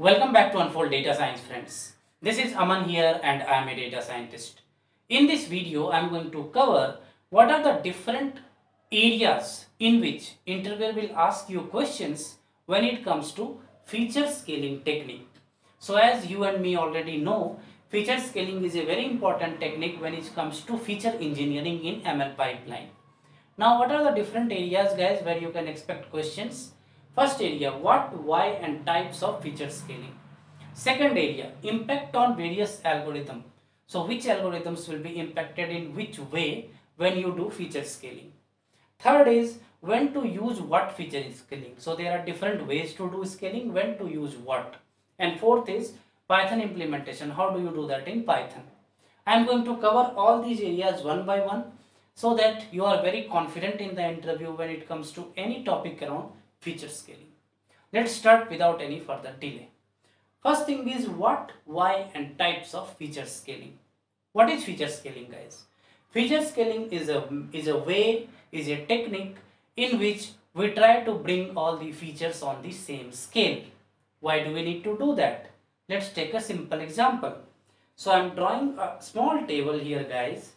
Welcome back to Unfold Data Science friends. This is Aman here and I am a data scientist. In this video I am going to cover what are the different areas in which interviewer will ask you questions when it comes to feature scaling technique. So as you and me already know, feature scaling is a very important technique when it comes to feature engineering in ML pipeline. Now what are the different areas guys where you can expect questions? First area, what, why and types of feature scaling. Second area, impact on various algorithm. So which algorithms will be impacted in which way when you do feature scaling. Third is when to use what feature scaling. So there are different ways to do scaling, when to use what. And fourth is Python implementation. How do you do that in Python? I am going to cover all these areas one by one so that you are very confident in the interview when it comes to any topic around feature scaling. Let's start without any further delay. First thing is what, why and types of feature scaling. What is feature scaling guys? Feature scaling is a, is a way, is a technique in which we try to bring all the features on the same scale. Why do we need to do that? Let's take a simple example. So I'm drawing a small table here guys.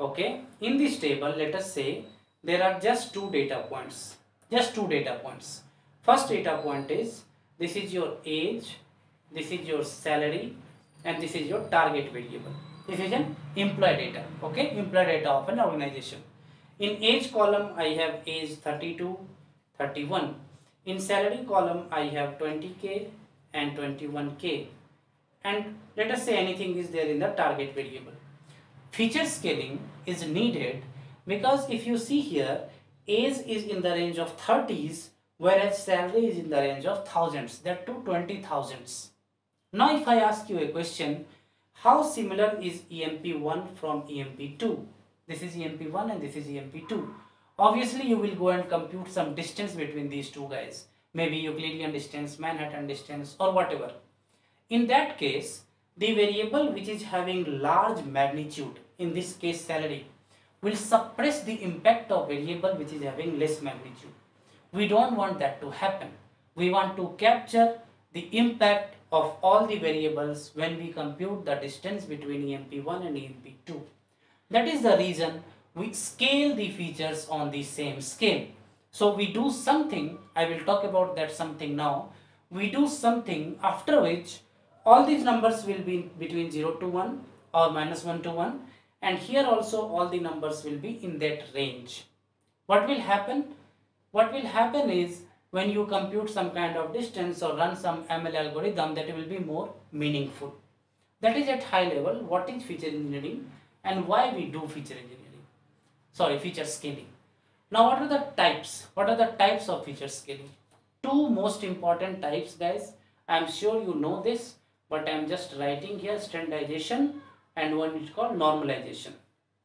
Okay. In this table, let us say there are just two data points just two data points. First data point is this is your age, this is your salary and this is your target variable. This is an employee data, okay, employee data of an organization. In age column I have age 32, 31. In salary column I have 20k and 21k and let us say anything is there in the target variable. Feature scaling is needed because if you see here age is in the range of 30s whereas salary is in the range of thousands. That to 20 thousands. Now if i ask you a question how similar is emp1 from emp2 this is emp1 and this is emp2 obviously you will go and compute some distance between these two guys. Maybe euclidean distance manhattan distance or whatever. In that case the variable which is having large magnitude in this case salary will suppress the impact of variable which is having less magnitude. We don't want that to happen. We want to capture the impact of all the variables when we compute the distance between EMP1 and EMP2. That is the reason we scale the features on the same scale. So we do something, I will talk about that something now. We do something after which all these numbers will be between 0 to 1 or minus 1 to 1 and here also all the numbers will be in that range. What will happen? What will happen is when you compute some kind of distance or run some ML algorithm that will be more meaningful. That is at high level what is feature engineering and why we do feature engineering. Sorry, feature scaling. Now what are the types? What are the types of feature scaling? Two most important types guys. I am sure you know this but I am just writing here standardization and one is called normalization.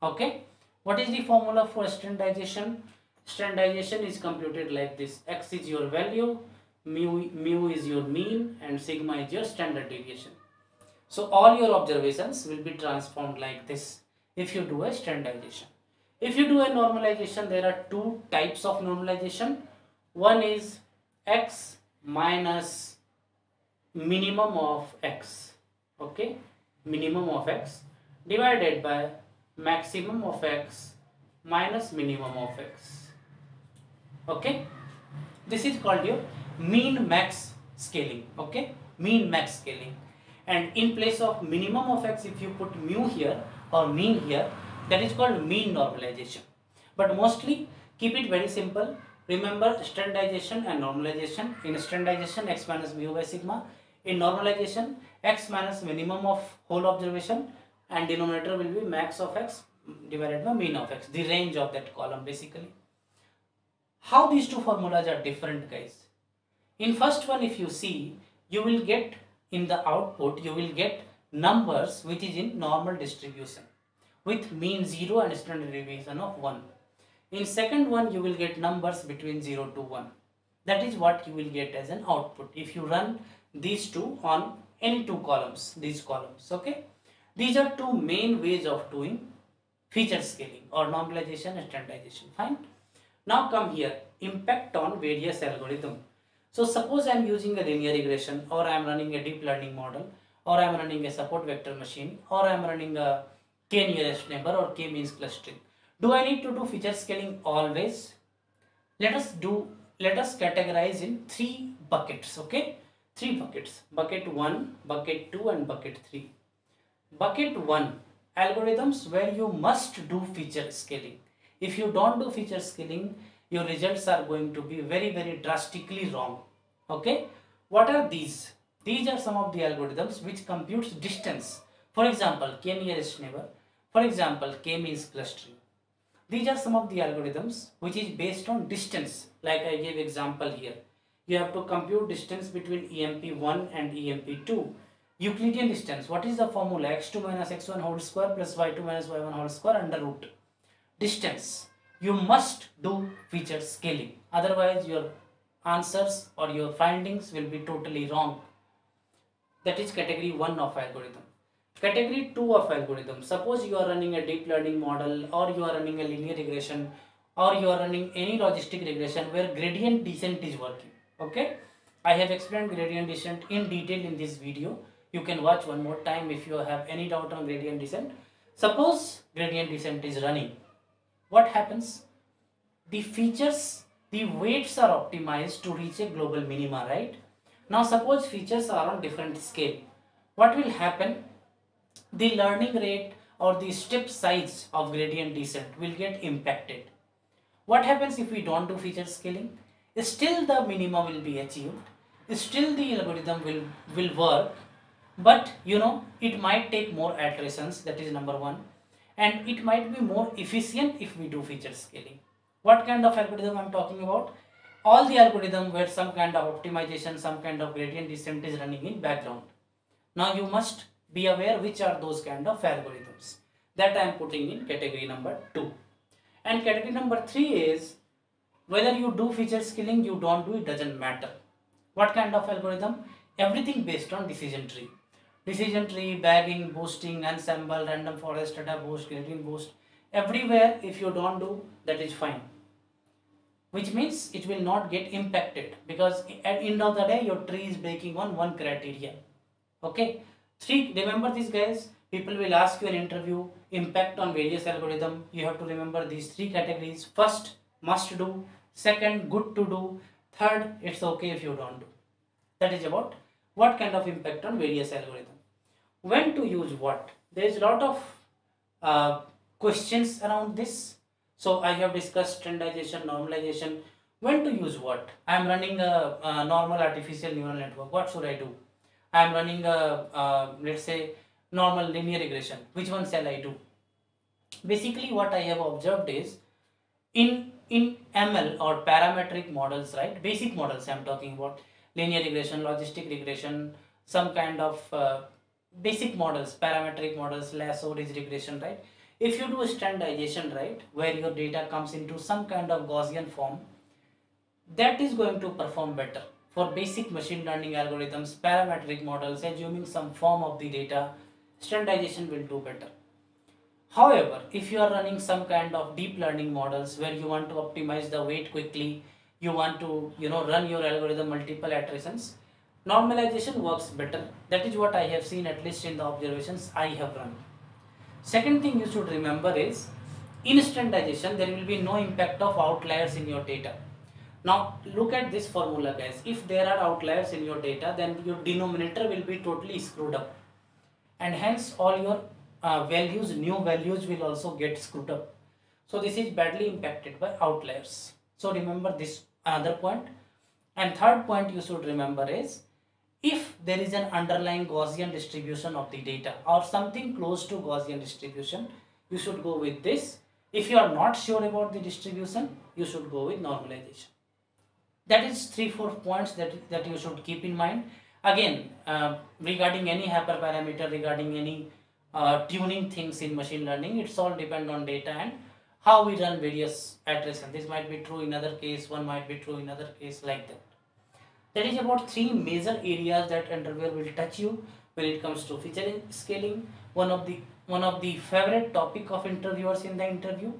Okay? What is the formula for standardization? Standardization is computed like this. X is your value mu mu is your mean and sigma is your standard deviation. So all your observations will be transformed like this if you do a standardization. If you do a normalization there are two types of normalization. One is x minus minimum of x. Okay minimum of x divided by maximum of x minus minimum of x. Okay? This is called your min max scaling. Okay? Min max scaling. And in place of minimum of x if you put mu here or mean here that is called mean normalization. But mostly keep it very simple. Remember standardization and normalization. In standardization x minus mu by sigma. In normalization x minus minimum of whole observation and denominator will be max of x divided by mean of x the range of that column basically. How these two formulas are different guys? In first one if you see you will get in the output you will get numbers which is in normal distribution with mean 0 and standard deviation of 1 in second one you will get numbers between 0 to 1 that is what you will get as an output. If you run these two on any two columns, these columns, okay. These are two main ways of doing feature scaling or normalization and standardization, fine. Now come here, impact on various algorithm. So suppose I'm using a linear regression or I'm running a deep learning model or I'm running a support vector machine or I'm running a k nearest neighbor or k means clustering. Do I need to do feature scaling always? Let us do, let us categorize in three buckets, okay? Three buckets, bucket 1, bucket 2 and bucket 3. Bucket 1, algorithms where you must do feature scaling. If you don't do feature scaling, your results are going to be very very drastically wrong. Okay? What are these? These are some of the algorithms which computes distance. For example k nearest neighbor. For example k means clustering. These are some of the algorithms which is based on distance. Like i gave example here you have to compute distance between emp1 and emp2 euclidean distance. What is the formula? X2 minus x1 whole square plus y2 minus y1 whole square under root. Distance. You must do feature scaling. Otherwise your answers or your findings will be totally wrong. That is category 1 of algorithm. Category 2 of algorithm. Suppose you are running a deep learning model or you are running a linear regression or you are running any logistic regression where gradient descent is working okay i have explained gradient descent in detail in this video you can watch one more time if you have any doubt on gradient descent suppose gradient descent is running what happens? The features, the weights are optimized to reach a global minima, right? Now suppose features are on different scale. What will happen? The learning rate or the step size of gradient descent will get impacted. What happens if we don't do feature scaling? Still the minima will be achieved. Still the algorithm will, will work. But you know, it might take more iterations. That is number one and it might be more efficient if we do feature scaling. What kind of algorithm I'm talking about? All the algorithm where some kind of optimization, some kind of gradient descent is running in background. Now you must be aware which are those kind of algorithms that I am putting in category number 2. And category number 3 is whether you do feature scaling, you don't do, it doesn't matter. What kind of algorithm? Everything based on decision tree decision tree, bagging, boosting, ensemble, random forest, AdaBoost, gradient boost. Everywhere if you don't do that is fine. Which means it will not get impacted because at end of the day your tree is breaking on one criteria. Okay. Three, remember these guys, people will ask you an interview, impact on various algorithm. You have to remember these three categories. First, must do. Second, good to do. Third, it's okay if you don't do. That is about what kind of impact on various algorithm when to use what? There is a lot of uh, questions around this. So i have discussed standardization normalization. When to use what? I am running a, a normal artificial neural network. What should i do? I am running a, a let's say normal linear regression. Which one shall i do? Basically what i have observed is in in ml or parametric models right basic models i'm talking about linear regression logistic regression some kind of uh, basic models, parametric models, lasso, ridge regression, right? If you do standardization, right, where your data comes into some kind of Gaussian form, that is going to perform better. For basic machine learning algorithms, parametric models, assuming some form of the data, standardization will do better. However, if you are running some kind of deep learning models where you want to optimize the weight quickly, you want to, you know, run your algorithm multiple iterations, normalization works better. That is what I have seen at least in the observations I have run. Second thing you should remember is in standardization there will be no impact of outliers in your data. Now look at this formula guys. If there are outliers in your data then your denominator will be totally screwed up. And hence all your uh, values new values will also get screwed up so this is badly impacted by outliers so remember this another point. and third point you should remember is if there is an underlying Gaussian distribution of the data or something close to Gaussian distribution, you should go with this. If you are not sure about the distribution, you should go with normalization. That is three, four points that, that you should keep in mind. Again, uh, regarding any hyperparameter, regarding any uh, tuning things in machine learning, it's all depend on data and how we run various iterations. This might be true in other case, one might be true in other case like that. That is about three major areas that interviewer will touch you when it comes to feature scaling. One of the one of the favorite topic of interviewers in the interview.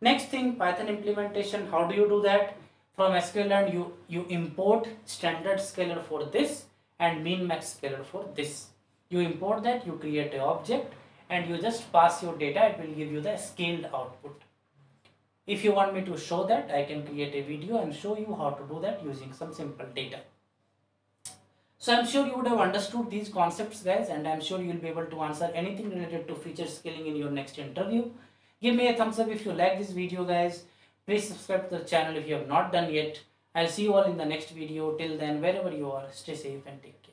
Next thing, Python implementation. How do you do that? from sklearn you you import standard scaler for this and min max scaler for this you import that you create an object and you just pass your data it will give you the scaled output. If you want me to show that i can create a video and show you how to do that using some simple data. So i'm sure you would have understood these concepts guys and i'm sure you'll be able to answer anything related to feature scaling in your next interview. Give me a thumbs up if you like this video guys. Please subscribe to the channel if you have not done yet. I'll see you all in the next video. Till then wherever you are stay safe and take care